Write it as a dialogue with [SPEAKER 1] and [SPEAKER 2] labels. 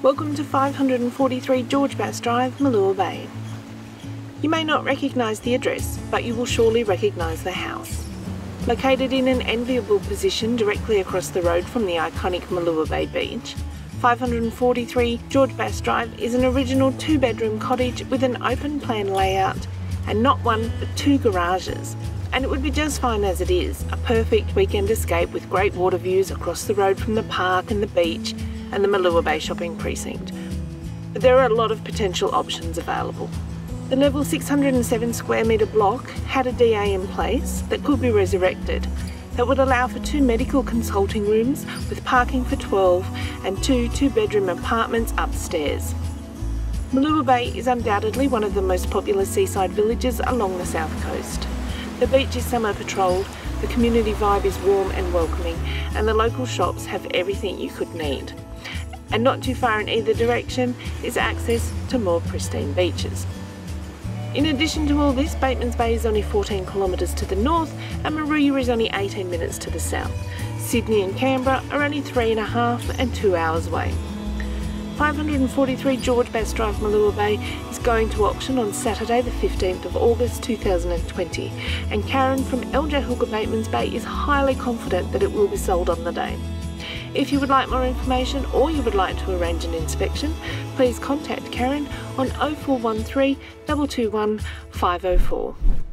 [SPEAKER 1] Welcome to 543 George Bass Drive, Malua Bay. You may not recognise the address, but you will surely recognise the house. Located in an enviable position directly across the road from the iconic Malua Bay Beach, 543 George Bass Drive is an original two bedroom cottage with an open plan layout and not one but two garages. And it would be just fine as it is, a perfect weekend escape with great water views across the road from the park and the beach and the Malua Bay shopping precinct. There are a lot of potential options available. The level 607 square metre block had a DA in place that could be resurrected that would allow for two medical consulting rooms with parking for 12 and two two bedroom apartments upstairs. Malua Bay is undoubtedly one of the most popular seaside villages along the south coast. The beach is summer patrolled, the community vibe is warm and welcoming, and the local shops have everything you could need. And not too far in either direction is access to more pristine beaches. In addition to all this, Batemans Bay is only 14 kilometres to the north and Moruya is only 18 minutes to the south. Sydney and Canberra are only three and a half and two hours away. 543 George Bass Drive, Malua Bay is going to auction on Saturday the 15th of August 2020 and Karen from LJ Hooker Batemans Bay is highly confident that it will be sold on the day. If you would like more information or you would like to arrange an inspection, please contact Karen on 0413 221 504.